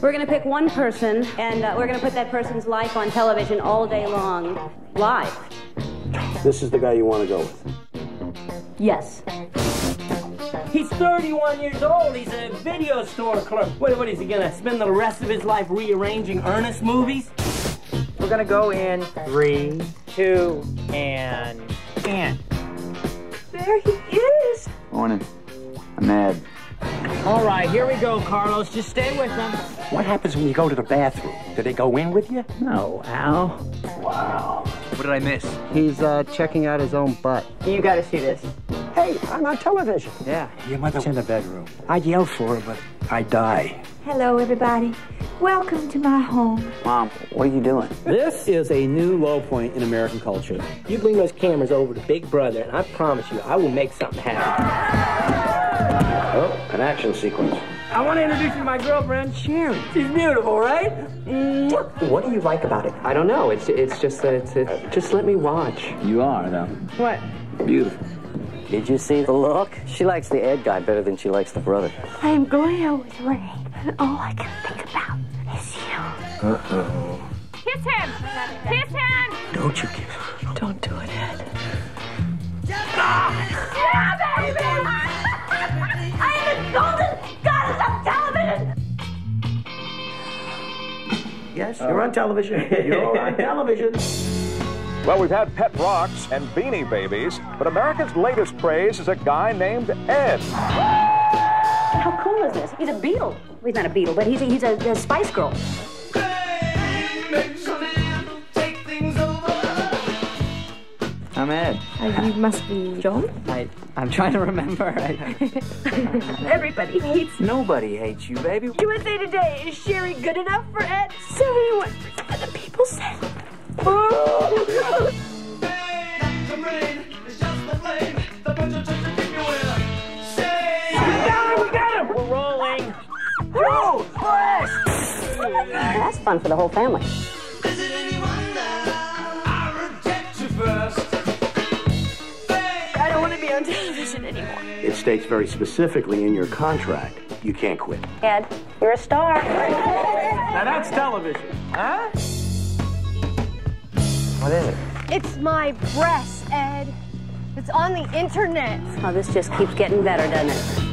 We're going to pick one person, and uh, we're going to put that person's life on television all day long, live. This is the guy you want to go with. Yes. He's 31 years old. He's a video store clerk. What, what is he gonna spend the rest of his life rearranging Ernest movies? We're gonna go in three, two, and and. There he is. Morning. I'm mad. All right, here we go, Carlos. Just stay with them. What happens when you go to the bathroom? Do they go in with you? No, Al. Wow. What did I miss? He's uh, checking out his own butt. You gotta see this. Hey, I'm on television. Yeah. Your mother's in the bedroom. I'd yell for her, but I die. Hello, everybody. Welcome to my home. Mom, what are you doing? This is a new low point in American culture. You bring those cameras over to Big Brother, and I promise you, I will make something happen. Oh, an action sequence. I want to introduce you to my girlfriend, Sharon. She's beautiful, right? Mwah. What do you like about it? I don't know. It's it's just that it's, it's just let me watch. You are, though. What? Beautiful. Did you see the look? She likes the Ed guy better than she likes the brother. I am going out with Ray, and all I can think about is you. Uh-oh. Kiss him! Kiss him! Don't you kiss. Don't do it, Ed. Yes, uh, you're on television. You're on television. Well, we've had pet rocks and beanie babies, but America's latest craze is a guy named Ed. How cool is this? He's a Beatle. Well, he's not a Beatle, but he's a, he's a, a Spice Girl. I'm Ed. Uh, you must be John? I, I'm trying to remember. I, Everybody hates nobody hates you, baby. USA Today. Is Shari good enough for Ed? 71% of the people said. We're rolling. That's fun for the whole family. Anymore. It states very specifically in your contract you can't quit. Ed, you're a star. Now that's television, huh? What is it? It's my breast, Ed. It's on the internet. Oh, this just keeps getting better, doesn't it?